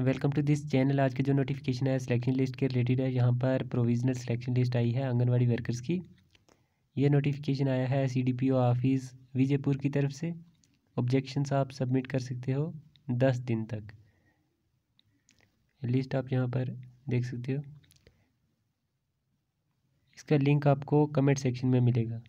Welcome to this channel आज के जो नोटिफिकेशन है सिलेक्शन लिस्ट के रिलेटेड है, यहाँ पर प्रोविजनल सिलेक्शन लिस्ट आई है आंगनवाड़ी वर्कर्स की। ये नोटिफिकेशन आया है सीडीपीओ ऑफ़िस विजयपुर की तरफ़ से। ऑब्जेक्शंस आप सबमिट कर सकते हो दस दिन तक। लिस्ट आप यहाँ पर देख सकते हो। इसका लिंक आपको कमेंट सेक्शन में मिलेगा।